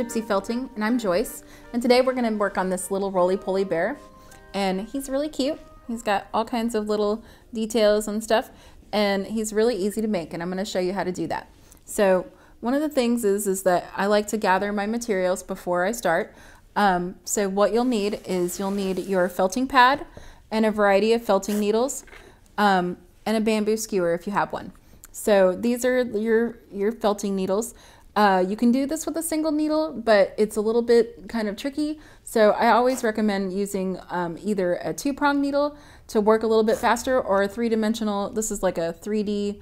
Gypsy Felting, and I'm Joyce. And today we're going to work on this little roly-poly bear. And he's really cute. He's got all kinds of little details and stuff. And he's really easy to make, and I'm going to show you how to do that. So one of the things is, is that I like to gather my materials before I start. Um, so what you'll need is you'll need your felting pad and a variety of felting needles um, and a bamboo skewer if you have one. So these are your, your felting needles. Uh, you can do this with a single needle, but it's a little bit kind of tricky. So I always recommend using um, either a two prong needle to work a little bit faster or a three dimensional. This is like a 3D,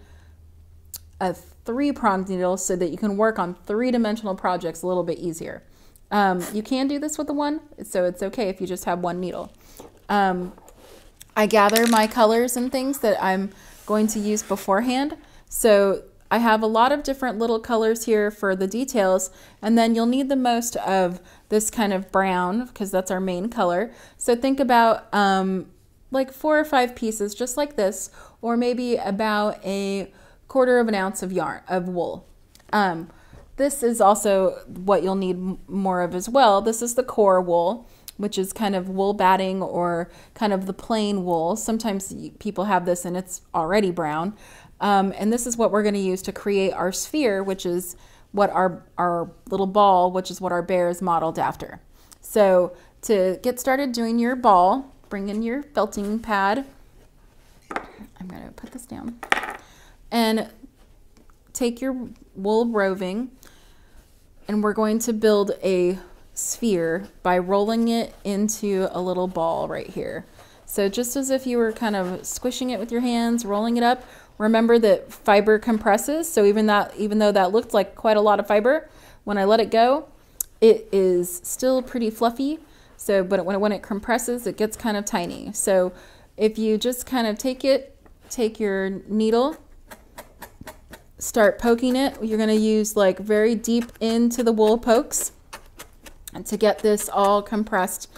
a three prong needle so that you can work on three dimensional projects a little bit easier. Um, you can do this with the one, so it's okay if you just have one needle. Um, I gather my colors and things that I'm going to use beforehand. So I have a lot of different little colors here for the details and then you'll need the most of this kind of brown because that's our main color. So think about um, like four or five pieces just like this or maybe about a quarter of an ounce of yarn of wool. Um, this is also what you'll need more of as well. This is the core wool which is kind of wool batting or kind of the plain wool. Sometimes people have this and it's already brown. Um, and this is what we're going to use to create our sphere, which is what our, our little ball, which is what our bear is modeled after. So to get started doing your ball, bring in your felting pad. I'm going to put this down. And take your wool roving and we're going to build a sphere by rolling it into a little ball right here. So just as if you were kind of squishing it with your hands, rolling it up, Remember that fiber compresses, so even that even though that looked like quite a lot of fiber, when I let it go, it is still pretty fluffy. So, but when it, when it compresses, it gets kind of tiny. So, if you just kind of take it, take your needle, start poking it. You're going to use like very deep into the wool pokes to get this all compressed.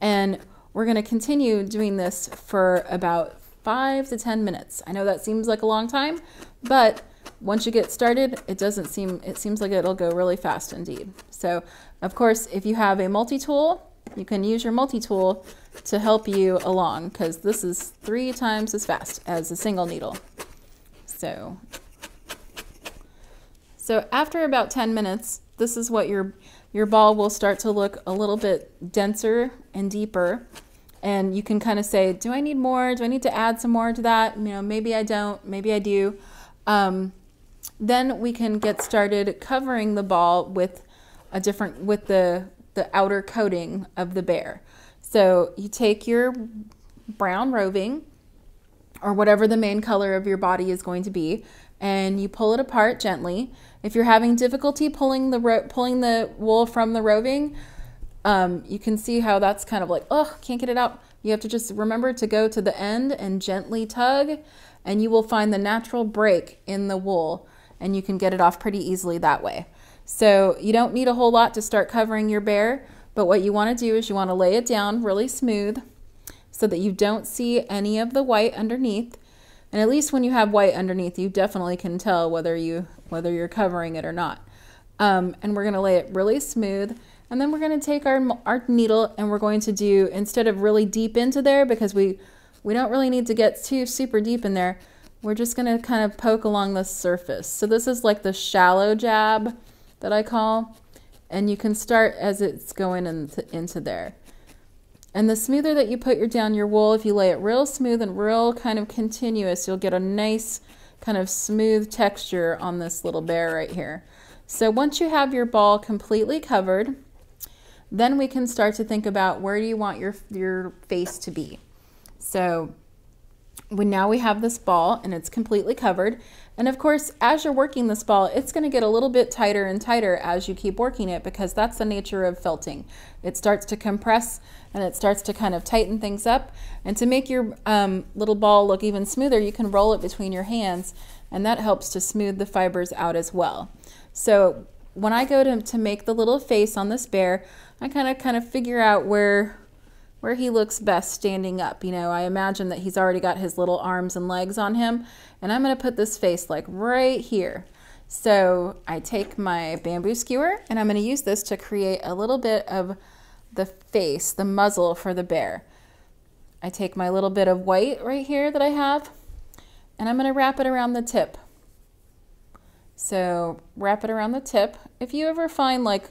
And we're going to continue doing this for about five to 10 minutes. I know that seems like a long time, but once you get started, it doesn't seem, it seems like it'll go really fast indeed. So of course, if you have a multi-tool, you can use your multi-tool to help you along because this is three times as fast as a single needle. So, so after about 10 minutes, this is what your, your ball will start to look a little bit denser and deeper and you can kind of say, do I need more? Do I need to add some more to that? You know, maybe I don't, maybe I do. Um, then we can get started covering the ball with a different, with the, the outer coating of the bear. So you take your brown roving or whatever the main color of your body is going to be and you pull it apart gently. If you're having difficulty pulling the pulling the wool from the roving, um, you can see how that's kind of like, oh, can't get it out. You have to just remember to go to the end and gently tug, and you will find the natural break in the wool, and you can get it off pretty easily that way. So you don't need a whole lot to start covering your bear, but what you want to do is you want to lay it down really smooth so that you don't see any of the white underneath. And at least when you have white underneath, you definitely can tell whether you whether you're covering it or not. Um, and we're going to lay it really smooth and then we're going to take our, our needle and we're going to do, instead of really deep into there, because we, we don't really need to get too super deep in there, we're just going to kind of poke along the surface. So this is like the shallow jab that I call. And you can start as it's going into, into there. And the smoother that you put your down your wool, if you lay it real smooth and real kind of continuous, you'll get a nice kind of smooth texture on this little bear right here. So once you have your ball completely covered, then we can start to think about where do you want your, your face to be. So when now we have this ball and it's completely covered. And of course, as you're working this ball, it's going to get a little bit tighter and tighter as you keep working it because that's the nature of felting. It starts to compress and it starts to kind of tighten things up. And to make your um, little ball look even smoother, you can roll it between your hands and that helps to smooth the fibers out as well. So when I go to, to make the little face on this bear, I kind of kind of figure out where where he looks best standing up. You know, I imagine that he's already got his little arms and legs on him, and I'm going to put this face like right here. So I take my bamboo skewer and I'm going to use this to create a little bit of the face, the muzzle for the bear. I take my little bit of white right here that I have and I'm going to wrap it around the tip. So wrap it around the tip. If you ever find like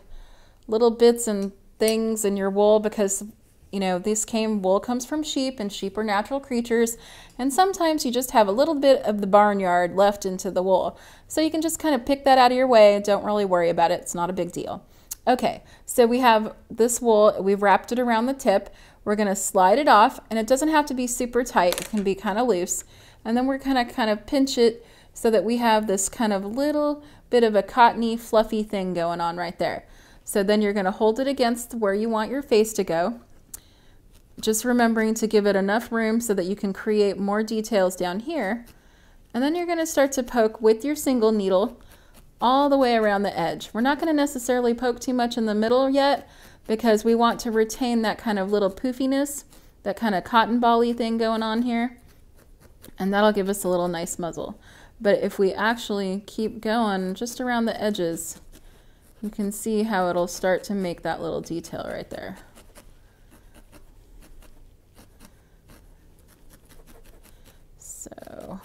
little bits and things in your wool because you know this came wool comes from sheep and sheep are natural creatures and sometimes you just have a little bit of the barnyard left into the wool. So you can just kind of pick that out of your way don't really worry about it it's not a big deal. Okay so we have this wool we've wrapped it around the tip. We're going to slide it off and it doesn't have to be super tight it can be kind of loose. And then we're going to kind of pinch it so that we have this kind of little bit of a cottony fluffy thing going on right there so then you're going to hold it against where you want your face to go just remembering to give it enough room so that you can create more details down here. And then you're going to start to poke with your single needle all the way around the edge. We're not going to necessarily poke too much in the middle yet because we want to retain that kind of little poofiness, that kind of cotton bally thing going on here. And that'll give us a little nice muzzle. But if we actually keep going just around the edges, you can see how it'll start to make that little detail right there. So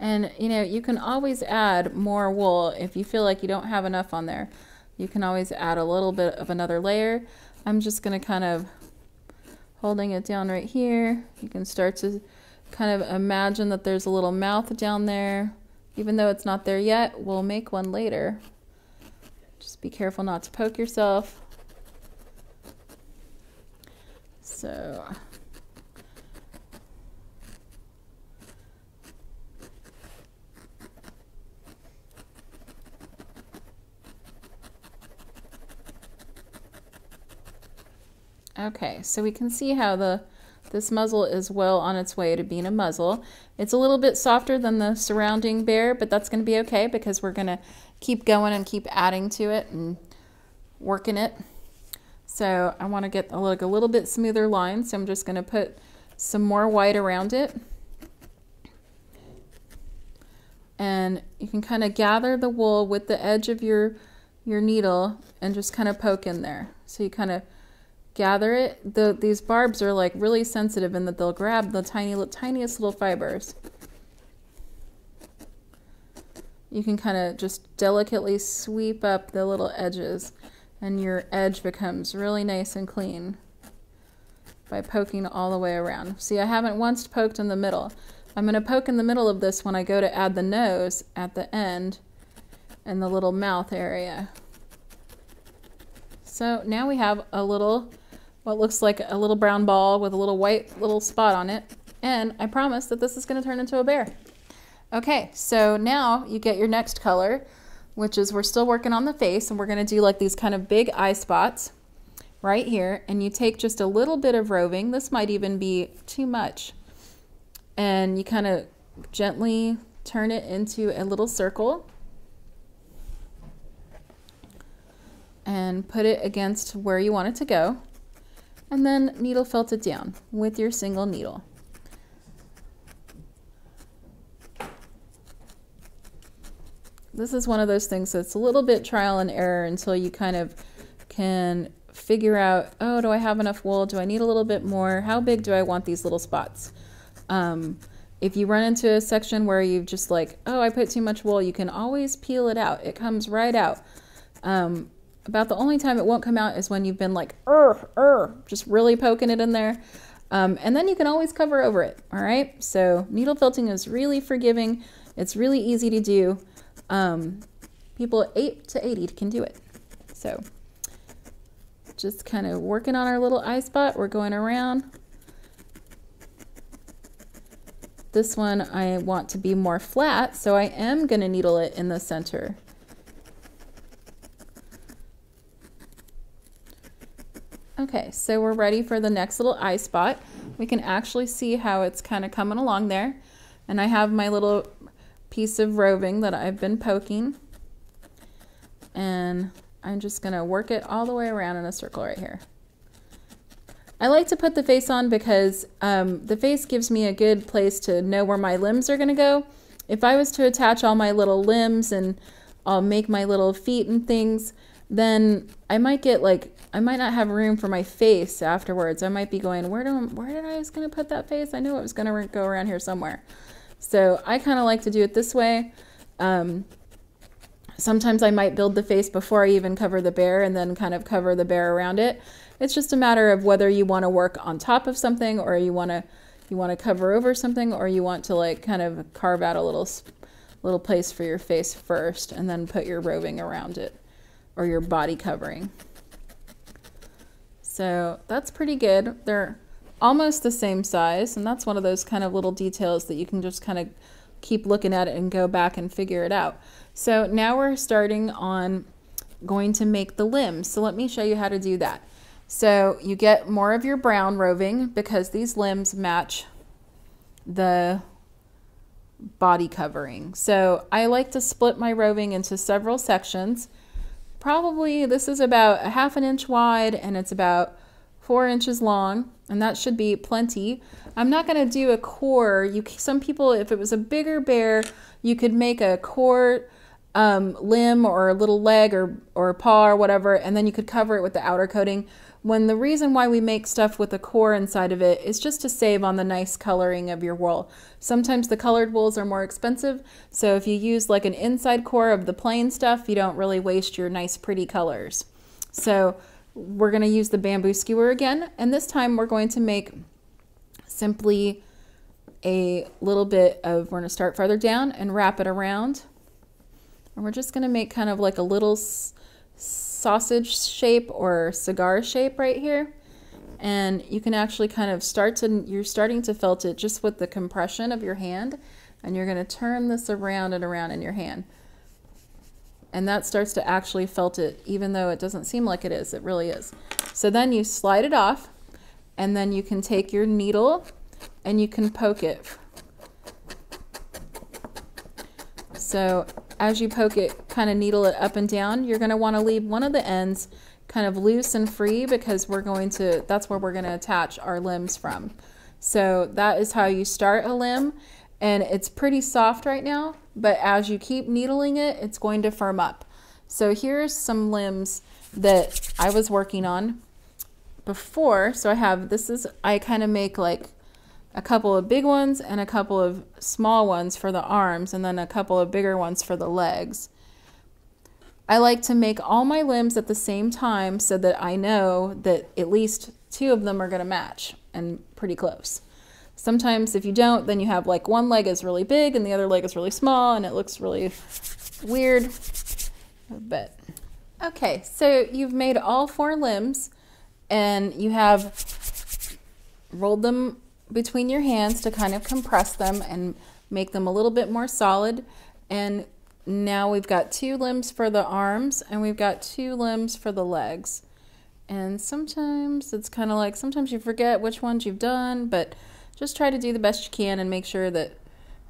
And you know, you can always add more wool if you feel like you don't have enough on there. You can always add a little bit of another layer. I'm just going to kind of holding it down right here. You can start to kind of imagine that there's a little mouth down there. Even though it's not there yet, we'll make one later. Just be careful not to poke yourself. So Okay, so we can see how the this muzzle is well on its way to being a muzzle. It's a little bit softer than the surrounding bear, but that's going to be okay because we're going to keep going and keep adding to it and working it. So I want to get a, like a little bit smoother line, so I'm just going to put some more white around it. And you can kind of gather the wool with the edge of your, your needle and just kind of poke in there. So you kind of gather it. The, these barbs are like really sensitive in that they'll grab the tiny, tiniest little fibers. You can kind of just delicately sweep up the little edges and your edge becomes really nice and clean by poking all the way around. See, I haven't once poked in the middle. I'm going to poke in the middle of this when I go to add the nose at the end and the little mouth area. So now we have a little, what looks like a little brown ball with a little white little spot on it. And I promise that this is going to turn into a bear. Okay, so now you get your next color which is we're still working on the face and we're going to do like these kind of big eye spots right here. And you take just a little bit of roving. This might even be too much. And you kind of gently turn it into a little circle and put it against where you want it to go. And then needle felt it down with your single needle. this is one of those things that's a little bit trial and error until you kind of can figure out, oh, do I have enough wool? Do I need a little bit more? How big do I want these little spots? Um, if you run into a section where you've just like, oh, I put too much wool, you can always peel it out. It comes right out. Um, about the only time it won't come out is when you've been like, er, er, just really poking it in there. Um, and then you can always cover over it. All right. So needle felting is really forgiving. It's really easy to do. Um, people 8 to 80 can do it. So just kind of working on our little eye spot. We're going around. This one I want to be more flat, so I am going to needle it in the center. Okay, so we're ready for the next little eye spot. We can actually see how it's kind of coming along there. And I have my little piece of roving that I've been poking. And I'm just going to work it all the way around in a circle right here. I like to put the face on because um, the face gives me a good place to know where my limbs are going to go. If I was to attach all my little limbs and I'll make my little feet and things, then I might get like I might not have room for my face afterwards. I might be going, where do where did I was going to put that face? I knew it was going to go around here somewhere. So I kind of like to do it this way. Um, sometimes I might build the face before I even cover the bear and then kind of cover the bear around it. It's just a matter of whether you want to work on top of something or you want to you want to cover over something or you want to like kind of carve out a little little place for your face first and then put your roving around it or your body covering. So that's pretty good. They're almost the same size and that's one of those kind of little details that you can just kind of keep looking at it and go back and figure it out. So now we're starting on going to make the limbs. So let me show you how to do that. So you get more of your brown roving because these limbs match the body covering. So I like to split my roving into several sections. Probably this is about a half an inch wide and it's about four inches long and that should be plenty. I'm not going to do a core. You Some people, if it was a bigger bear, you could make a core um, limb or a little leg or, or paw or whatever and then you could cover it with the outer coating when the reason why we make stuff with a core inside of it is just to save on the nice coloring of your wool. Sometimes the colored wools are more expensive, so if you use like an inside core of the plain stuff, you don't really waste your nice pretty colors. So we're going to use the bamboo skewer again, and this time we're going to make simply a little bit of, we're going to start farther down and wrap it around. And we're just going to make kind of like a little sausage shape or cigar shape right here. And you can actually kind of start to, you're starting to felt it just with the compression of your hand. And you're going to turn this around and around in your hand. And that starts to actually felt it, even though it doesn't seem like it is, it really is. So then you slide it off, and then you can take your needle and you can poke it. So as you poke it, kind of needle it up and down, you're going to want to leave one of the ends kind of loose and free because we're going to, that's where we're going to attach our limbs from. So that is how you start a limb and it's pretty soft right now, but as you keep needling it, it's going to firm up. So here's some limbs that I was working on before. So I have, this is, I kind of make like a couple of big ones and a couple of small ones for the arms and then a couple of bigger ones for the legs. I like to make all my limbs at the same time so that I know that at least two of them are going to match and pretty close. Sometimes if you don't, then you have like one leg is really big and the other leg is really small and it looks really weird. But okay, so you've made all four limbs and you have rolled them between your hands to kind of compress them and make them a little bit more solid. And now we've got two limbs for the arms and we've got two limbs for the legs. And sometimes it's kind of like sometimes you forget which ones you've done, but just try to do the best you can and make sure that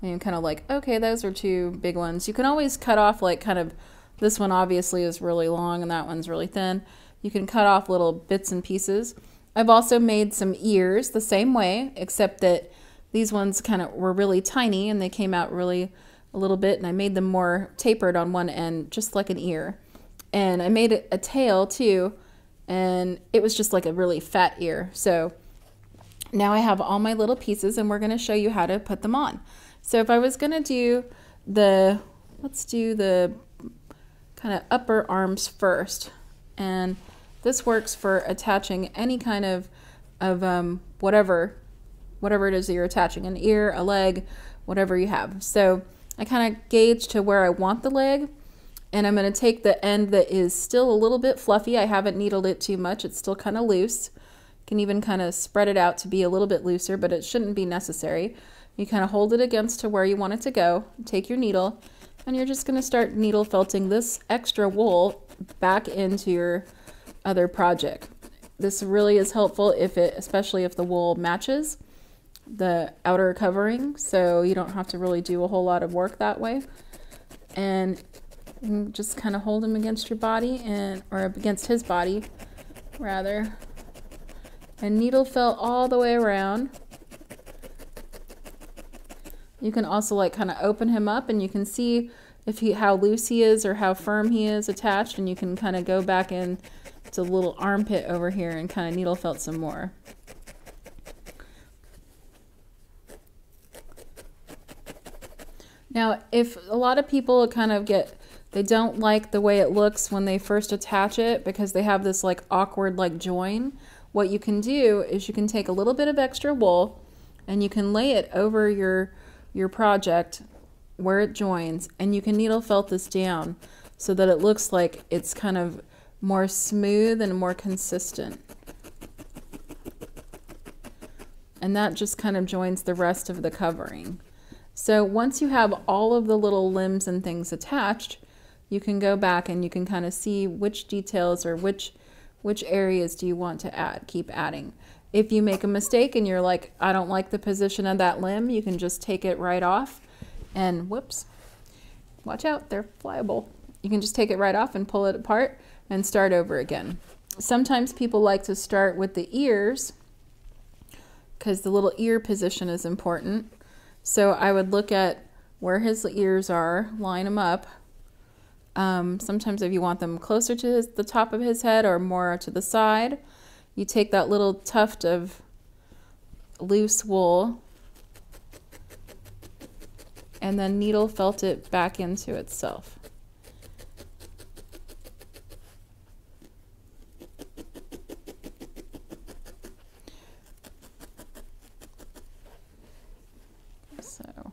you know, kind of like, okay, those are two big ones. You can always cut off like kind of this one obviously is really long and that one's really thin. You can cut off little bits and pieces. I've also made some ears the same way, except that these ones kind of were really tiny and they came out really a little bit and I made them more tapered on one end, just like an ear. And I made a tail too, and it was just like a really fat ear. So now I have all my little pieces and we're gonna show you how to put them on. So if I was gonna do the, let's do the kind of upper arms first. And this works for attaching any kind of, of um, whatever, whatever it is that you're attaching, an ear, a leg, whatever you have. So I kind of gauge to where I want the leg and I'm going to take the end that is still a little bit fluffy. I haven't needled it too much. It's still kind of loose. Can even kind of spread it out to be a little bit looser, but it shouldn't be necessary. You kind of hold it against to where you want it to go. Take your needle and you're just going to start needle felting this extra wool back into your other project. This really is helpful if it, especially if the wool matches the outer covering, so you don't have to really do a whole lot of work that way. And just kind of hold him against your body and or against his body rather and needle felt all the way around. You can also like kind of open him up and you can see if he how loose he is or how firm he is attached and you can kind of go back in to the little armpit over here and kind of needle felt some more. Now, if a lot of people kind of get they don't like the way it looks when they first attach it because they have this like awkward like join. What you can do is you can take a little bit of extra wool and you can lay it over your your project where it joins and you can needle felt this down so that it looks like it's kind of more smooth and more consistent. And that just kind of joins the rest of the covering. So once you have all of the little limbs and things attached, you can go back and you can kind of see which details or which which areas do you want to add. Keep adding. If you make a mistake and you're like, I don't like the position of that limb, you can just take it right off and whoops, watch out, they're flyable. You can just take it right off and pull it apart and start over again. Sometimes people like to start with the ears because the little ear position is important. So I would look at where his ears are, line them up, um, sometimes, if you want them closer to his, the top of his head or more to the side, you take that little tuft of loose wool and then needle felt it back into itself. So,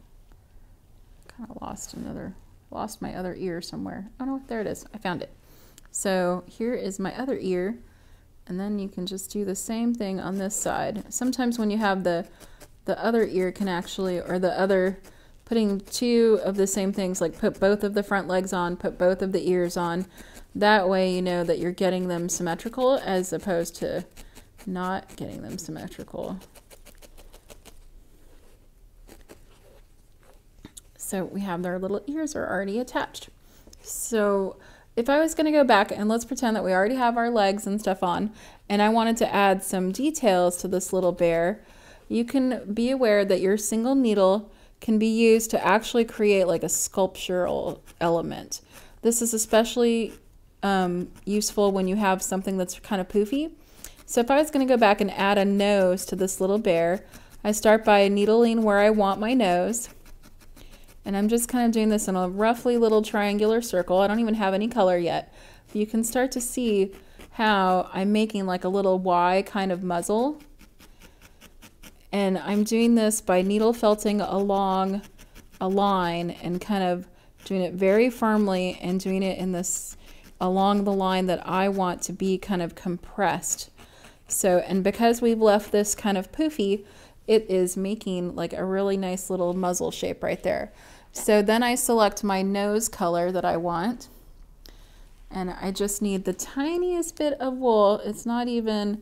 kind of lost another lost my other ear somewhere. Oh no, there it is. I found it. So here is my other ear. And then you can just do the same thing on this side. Sometimes when you have the the other ear can actually, or the other, putting two of the same things, like put both of the front legs on, put both of the ears on. That way you know that you're getting them symmetrical as opposed to not getting them symmetrical. So we have their little ears are already attached. So if I was going to go back and let's pretend that we already have our legs and stuff on and I wanted to add some details to this little bear, you can be aware that your single needle can be used to actually create like a sculptural element. This is especially um, useful when you have something that's kind of poofy. So if I was going to go back and add a nose to this little bear, I start by needling where I want my nose. And I'm just kind of doing this in a roughly little triangular circle. I don't even have any color yet. You can start to see how I'm making like a little Y kind of muzzle. And I'm doing this by needle felting along a line and kind of doing it very firmly and doing it in this along the line that I want to be kind of compressed. So, and because we've left this kind of poofy, it is making like a really nice little muzzle shape right there. So then I select my nose color that I want. And I just need the tiniest bit of wool. It's not even,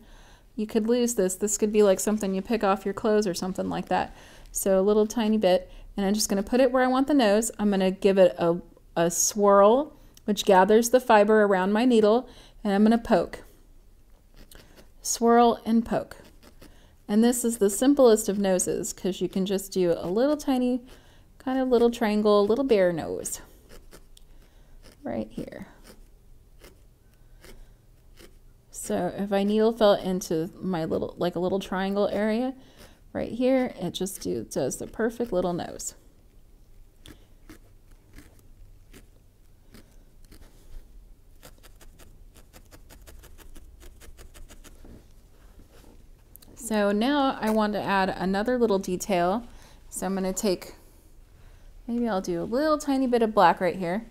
you could lose this. This could be like something you pick off your clothes or something like that. So a little tiny bit. And I'm just going to put it where I want the nose. I'm going to give it a, a swirl, which gathers the fiber around my needle. And I'm going to poke. Swirl and poke. And this is the simplest of noses because you can just do a little tiny kind of little triangle, little bear nose right here. So if I needle felt into my little, like a little triangle area right here, it just do, does the perfect little nose. So now I want to add another little detail. So I'm going to take Maybe I'll do a little tiny bit of black right here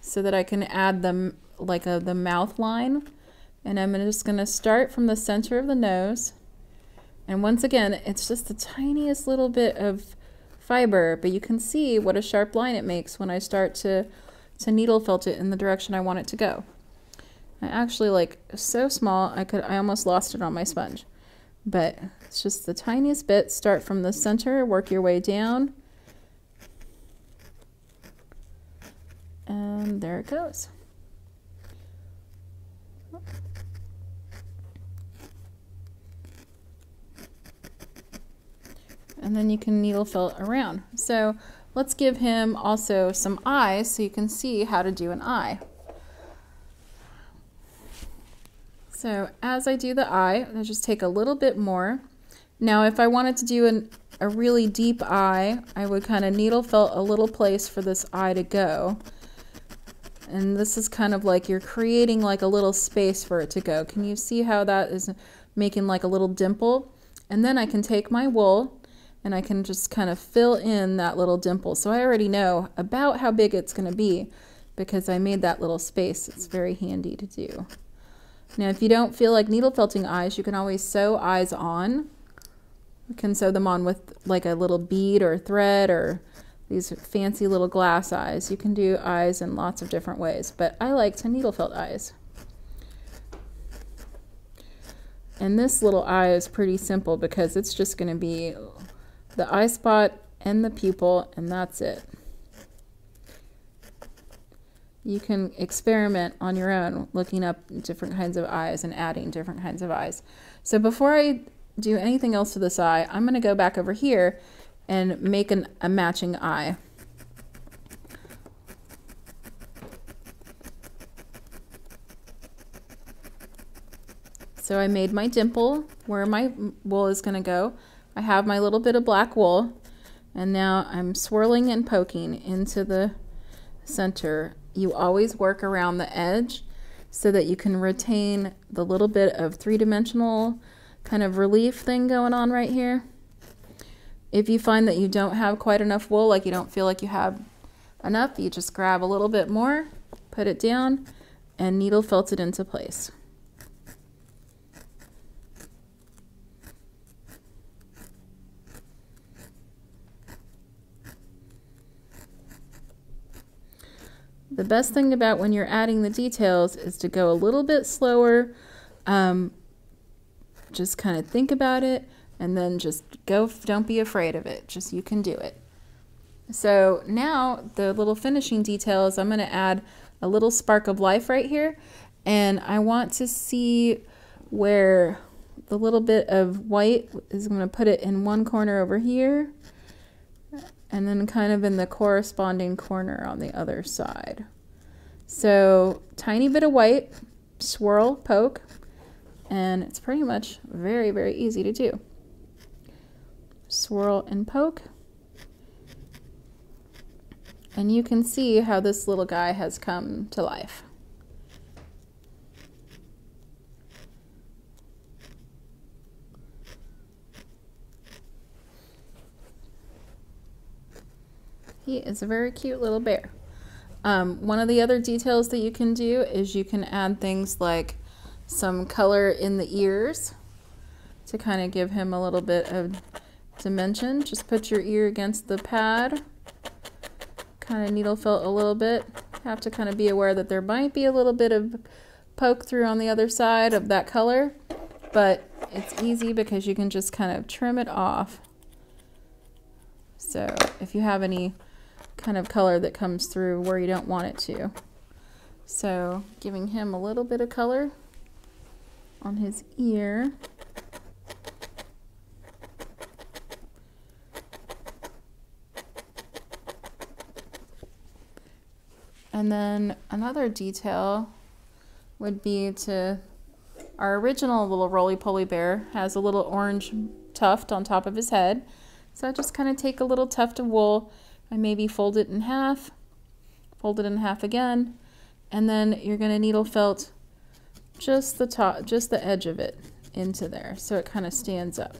so that I can add them like a, the mouth line. And I'm just to start from the center of the nose. And once again, it's just the tiniest little bit of fiber, but you can see what a sharp line it makes when I start to, to needle felt it in the direction I want it to go. I actually like so small, I could I almost lost it on my sponge. But it's just the tiniest bit. Start from the center, work your way down And there it goes. and then you can needle felt around. So let's give him also some eyes so you can see how to do an eye. So as I do the eye, I just take a little bit more. Now if I wanted to do an, a really deep eye, I would kind of needle felt a little place for this eye to go. And this is kind of like you're creating like a little space for it to go. Can you see how that is making like a little dimple? And then I can take my wool and I can just kind of fill in that little dimple. So I already know about how big it's going to be because I made that little space. It's very handy to do. Now if you don't feel like needle felting eyes, you can always sew eyes on. You can sew them on with like a little bead or thread or these fancy little glass eyes. You can do eyes in lots of different ways, but I like to needle felt eyes. And this little eye is pretty simple because it's just going to be the eye spot and the pupil, and that's it. You can experiment on your own looking up different kinds of eyes and adding different kinds of eyes. So before I do anything else to this eye, I'm going to go back over here and make an, a matching eye. So I made my dimple where my wool is going to go. I have my little bit of black wool and now I'm swirling and poking into the center. You always work around the edge so that you can retain the little bit of three-dimensional kind of relief thing going on right here. If you find that you don't have quite enough wool, like you don't feel like you have enough, you just grab a little bit more, put it down, and needle felt it into place. The best thing about when you're adding the details is to go a little bit slower. Um, just kind of think about it and then just go. Don't be afraid of it. Just you can do it. So now the little finishing details, I'm going to add a little spark of life right here. And I want to see where the little bit of white is going to put it in one corner over here and then kind of in the corresponding corner on the other side. So tiny bit of white, swirl, poke, and it's pretty much very, very easy to do. Swirl and poke. And you can see how this little guy has come to life. He is a very cute little bear. Um, one of the other details that you can do is you can add things like some color in the ears to kind of give him a little bit of dimension. Just put your ear against the pad, kind of needle felt a little bit. Have to kind of be aware that there might be a little bit of poke through on the other side of that color, but it's easy because you can just kind of trim it off. So if you have any kind of color that comes through where you don't want it to. So giving him a little bit of color on his ear. And then another detail would be to our original little roly-poly bear has a little orange tuft on top of his head. So I just kind of take a little tuft of wool I maybe fold it in half, fold it in half again, and then you're going to needle felt just the top, just the edge of it into there so it kind of stands up.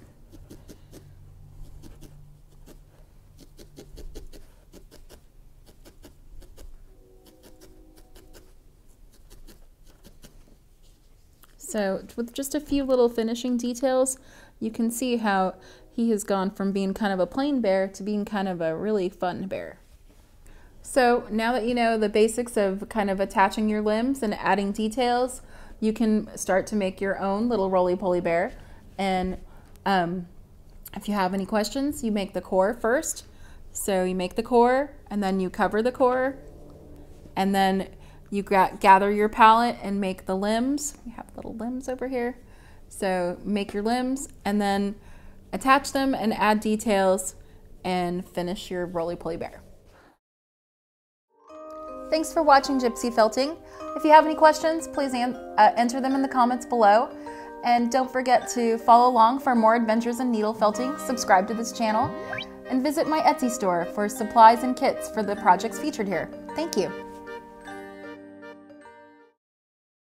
So with just a few little finishing details, you can see how he has gone from being kind of a plain bear to being kind of a really fun bear. So now that you know the basics of kind of attaching your limbs and adding details, you can start to make your own little roly-poly bear. And um, if you have any questions, you make the core first. So you make the core and then you cover the core and then you gather your palette and make the limbs. We have little limbs over here. So make your limbs and then attach them and add details and finish your roly-poly bear. Thanks for watching Gypsy Felting. If you have any questions, please uh, enter them in the comments below. And don't forget to follow along for more adventures in needle felting, subscribe to this channel, and visit my Etsy store for supplies and kits for the projects featured here. Thank you.